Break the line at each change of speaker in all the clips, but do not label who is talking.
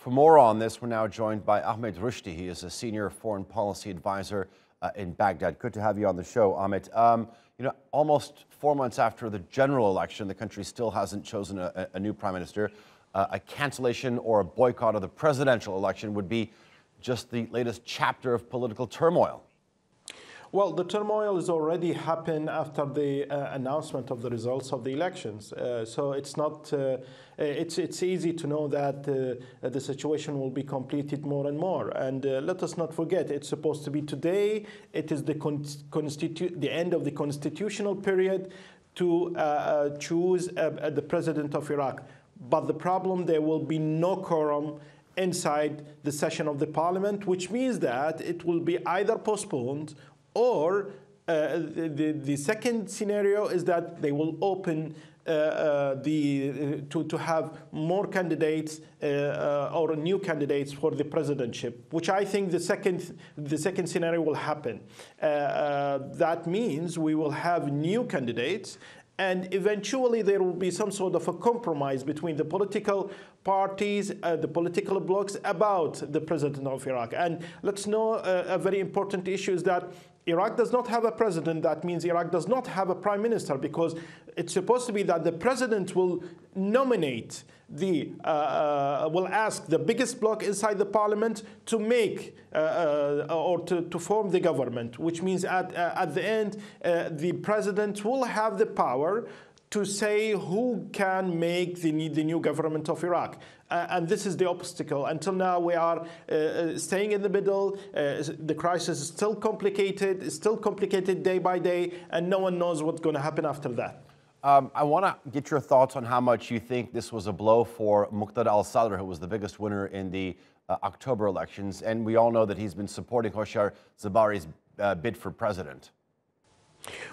For more on this, we're now joined by Ahmed Rushdi. He is a senior foreign policy advisor uh, in Baghdad. Good to have you on the show, Ahmed. Um, you know, almost four months after the general election, the country still hasn't chosen a, a new prime minister. Uh, a cancellation or a boycott of the presidential election would be just the latest chapter of political turmoil.
Well, the turmoil has already happened after the uh, announcement of the results of the elections. Uh, so it's not, uh, it's, it's easy to know that uh, the situation will be completed more and more. And uh, let us not forget, it's supposed to be today. It is the, con- constitu- the end of the constitutional period to uh, choose the president of Iraq. But the problem, there will be no quorum inside the session of the parliament, which means that it will be either postponed or uh, the, the, second scenario is that they will open uh, uh, the, uh, to, to have more candidates uh, uh, or new candidates for the presidentship, which I think the second, the second scenario will happen. that means we will have new candidates and eventually there will be some sort of a compromise between the political parties, uh, the political blocs about the president of Iraq. And let's know uh, a very important issue is that Iraq does not have a president. That means Iraq does not have a prime minister because it's supposed to be that the president will nominate the, uh, uh, will ask the biggest bloc inside the parliament to make uh, uh or to, to form the government, which means at, uh, at the end, uh, the president will have the power to say who can make the, the new government of Iraq. Uh, and this is the obstacle. Until now, we are uh, uh staying in the middle. Uh, the crisis is still complicated, it's still complicated day by day, and no one knows what's going to happen after that.
Um, I want to get your thoughts on how much you think this was a blow for Muqtada al Sadr, who was the biggest winner in the uh, October elections. And we all know that he's been supporting Hoshyar Zebari's bid for president.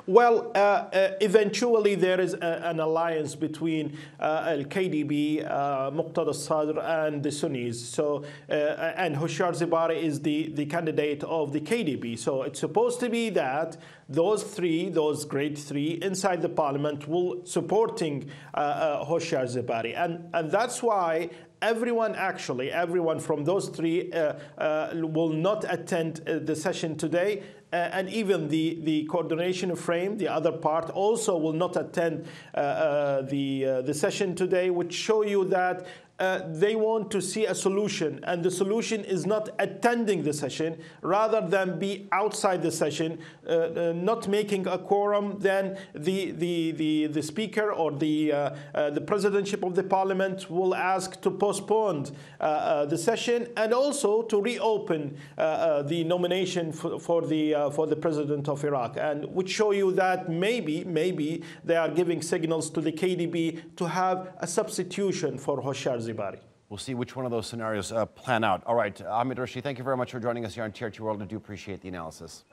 Well, uh, uh, eventually there is a, an alliance between uh, Al KDP, uh, Muqtada Sadr, and the Sunnis. So, uh, and Hoshyar Zebari is the, the candidate of the KDP. So it's supposed to be that those three, those great three inside the parliament, will supporting uh, uh, Hoshyar Zebari, and and that's why everyone actually everyone from those three uh, uh, will not attend uh, the session today and even the, the coordination frame, the other part, also will not attend uh, uh, the, uh, the session today, which show you that uh, they want to see a solution, and the solution is not attending the session, rather than be outside the session, uh, uh, not making a quorum. Then the the the, the speaker or the uh, uh, the presidentship of the parliament will ask to postpone uh, the session and also to reopen the nomination for, for the for the president of Iraq, and which show you that maybe maybe they are giving signals to the KDP to have a substitution for Hoshyar Zebari.
We'll see which one of those scenarios uh, plan out. All right, Ahmed Rushdi, thank you very much for joining us here on TRT World. I do appreciate the analysis.